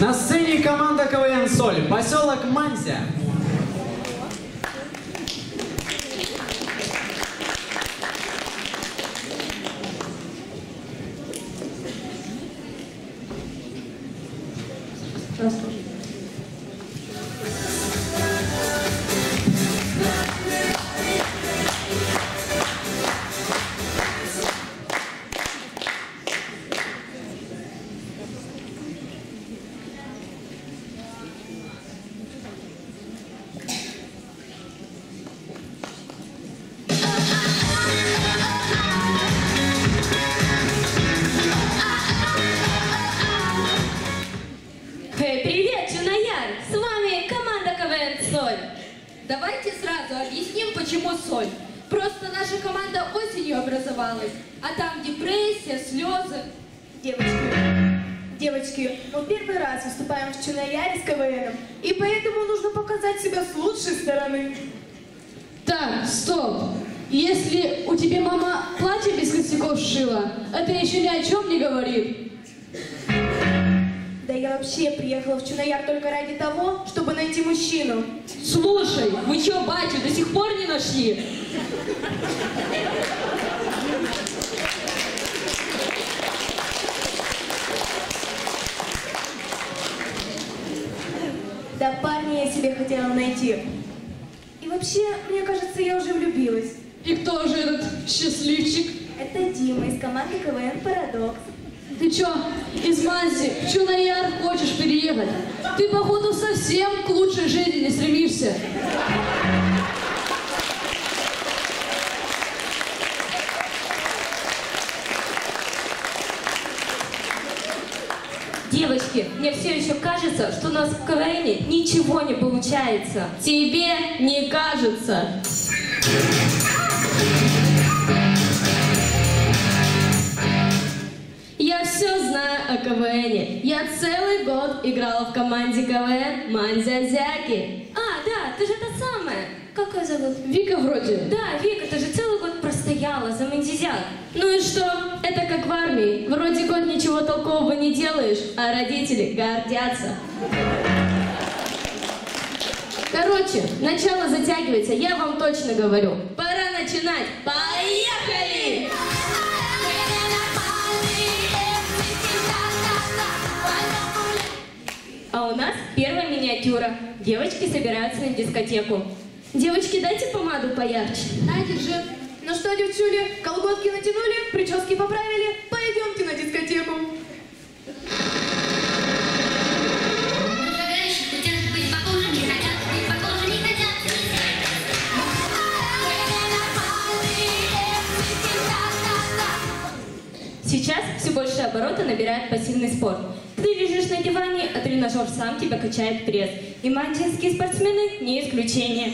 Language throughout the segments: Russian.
На сцене команда КВН «Соль», поселок Манся. Давайте сразу объясним, почему соль. Просто наша команда осенью образовалась, а там депрессия, слезы. Девочки, девочки, мы первый раз выступаем в Чунояре с КВНом, и поэтому нужно показать себя с лучшей стороны. Так, стоп. Если у тебя мама платье без косяков сшила, это еще ни о чем не говорит. Я вообще приехала в Чунояр только ради того, чтобы найти мужчину. Слушай, вы чё, батю, до сих пор не нашли? Да парня я себе хотела найти. И вообще, мне кажется, я уже влюбилась. И кто же этот счастливчик? Это Дима из команды КВН «Парадокс». Ты чё, из Манси в Чунояр хочешь переехать? Ты, походу, совсем к лучшей жизни не стремишься. Девочки, мне все еще кажется, что у нас в КВН ничего не получается. Тебе не кажется. О КВН. Я целый год играла в команде КВН Манзязяки. А, да, ты же та самая. Как ее зовут? Вика вроде. Да, Вика, ты же целый год простояла за мандизяк. Ну и что? Это как в армии. Вроде год ничего толкового не делаешь, а родители гордятся. Короче, начало затягивается, я вам точно говорю. Пора начинать. Миниатюра. Девочки собираются на дискотеку. Девочки, дайте помаду поярче. На, держи. Ну что, девчули, колготки натянули, прически поправили, пойдемте на дискотеку. Набирает пассивный спорт. Ты лежишь на диване, а тренажер сам тебя качает пресс. И мантинские спортсмены не исключение.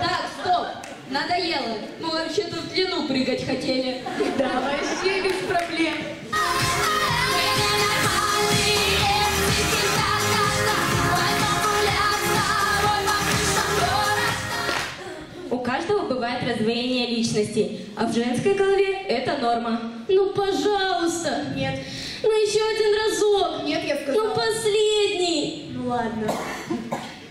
Так, стоп! Надоело. Мы вообще-то в длину прыгать хотели. Да, вообще без проблем. Раздвоение личности, а в женской голове это норма. Ну, пожалуйста. Нет, Ну, еще один разок. нет, я Ну, сказала. последний. Ну ладно.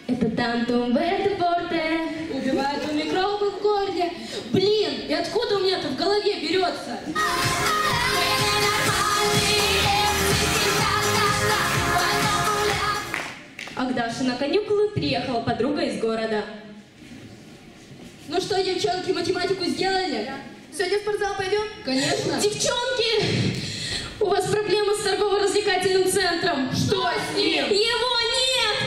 Это тантум бет порте. Убивает у микробы в горле. Блин, и откуда у меня это в голове берется? А к Даше на каникулы приехала подруга из города. Ну что, девчонки, математику сделали? Сегодня в спортзал пойдем? Конечно. Девчонки, у вас проблема с торгово-развлекательным центром. Что с ним? Его нет!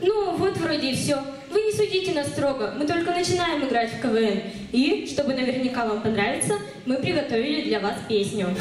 Ну, вот вроде и все. Вы не судите нас строго, мы только начинаем играть в КВН. И, чтобы наверняка вам понравится, мы приготовили для вас песню.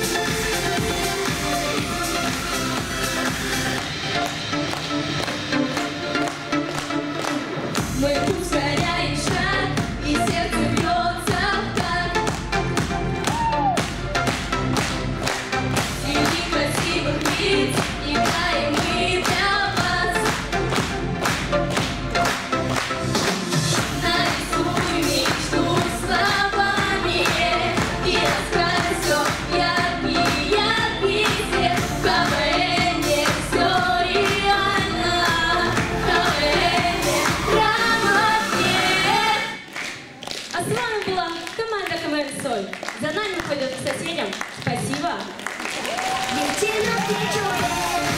герой. За нами ходят к соседям. Спасибо. Девчина, ты